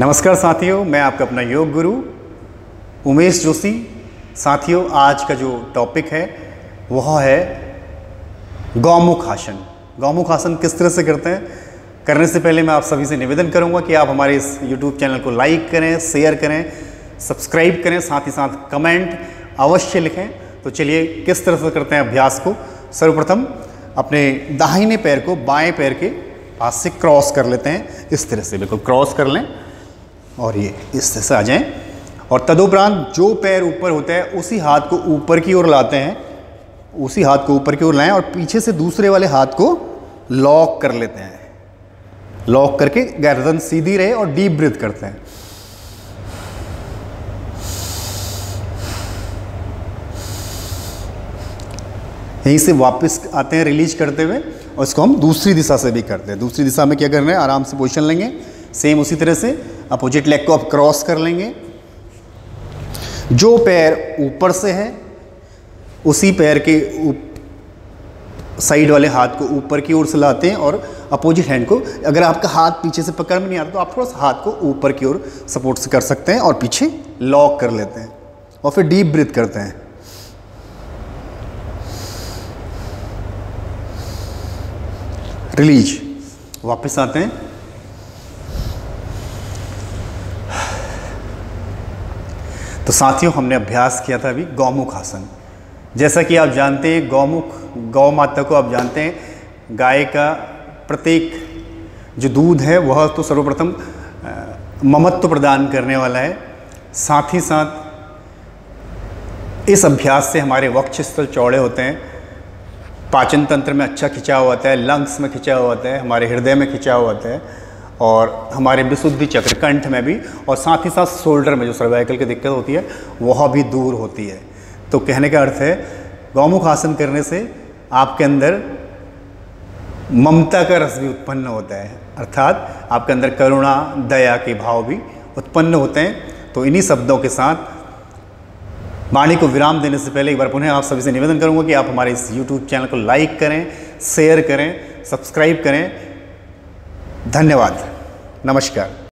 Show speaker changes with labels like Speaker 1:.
Speaker 1: नमस्कार साथियों, मैं आपका अपना योग गुरु, उमेश जोशी। साथियों, आज का जो टॉपिक है, वह है गौमुख आसन। गौमुख आसन किस तरह से करते हैं? करने से पहले मैं आप सभी से निवेदन करूँगा कि आप हमारे इस यूट्यूब चैनल को लाइक करें शेयर करें सब्सक्राइब करें, साथ ही साथ कमेंट अवश्य लिखें। तो चलिए, किस तरह से करते हैं अभ्यास को? सर्वप्रथम, अपने दाहिने पैर को बाएँ पैर के पास से क्रॉस कर लेते हैं। इस तरह से, बिल्कुल क्रॉस कर लें। और ये इस तरह से आ जाएँ। और तदुपरांत जो पैर ऊपर होता है, उसी हाथ को ऊपर की ओर लाते हैं। उसी हाथ को ऊपर की ओर लाएँ और पीछे से दूसरे वाले हाथ को लॉक कर लेते हैं। लॉक करके गर्दन सीधी रहे और डीप ब्रीथ करते हैं। यहीं से वापस आते हैं, रिलीज़ करते हुए, और इसको हम दूसरी दिशा से भी करते हैं। दूसरी दिशा में क्या करना है? आराम से पोजिशन लेंगे। सेम उसी तरह से अपोजिट लेग को आप क्रॉस कर लेंगे। जो पैर ऊपर से है, उसी पैर के साइड वाले हाथ को ऊपर की ओर से लाते हैं और अपोजिट हैंड को, अगर आपका हाथ पीछे से पकड़ में नहीं आता तो आप थोड़ा सा हाथ को ऊपर की ओर सपोर्ट से कर सकते हैं और पीछे लॉक कर लेते हैं और फिर डीप ब्रीथ करते हैं। रिलीज़, वापस आते हैं। तो साथियों, हमने अभ्यास किया था अभी गौमुख आसन। जैसा कि आप जानते हैं, गौमुख, गौ माता को आप जानते हैं, गाय का प्रत्येक जो दूध है, वह तो सर्वप्रथम ममत्व प्रदान करने वाला है। साथ ही साथ, इस अभ्यास से हमारे वक्ष स्थल चौड़े होते हैं। पाचन तंत्र में अच्छा खिंचाव होता है, लंग्स में खिंचाव होता है, हमारे हृदय में खिंचाव होता है। और हमारे विशुद्धि चक्र कंठ में भी और साथ ही साथ शोल्डर में जो सर्वाइकल की दिक्कत होती है, वह भी दूर होती है। तो कहने का अर्थ है, गौमुख आसन करने से आपके अंदर ममता का रस भी उत्पन्न होता है। अर्थात आपके अंदर करुणा, दया के भाव भी उत्पन्न होते हैं। तो इन्हीं शब्दों के साथ वाणी को विराम देने से पहले एक बार पुनः आप सभी से निवेदन करूँगा कि आप हमारे इस यूट्यूब चैनल को लाइक करें, शेयर करें, सब्सक्राइब करें। धन्यवाद। नमस्कार।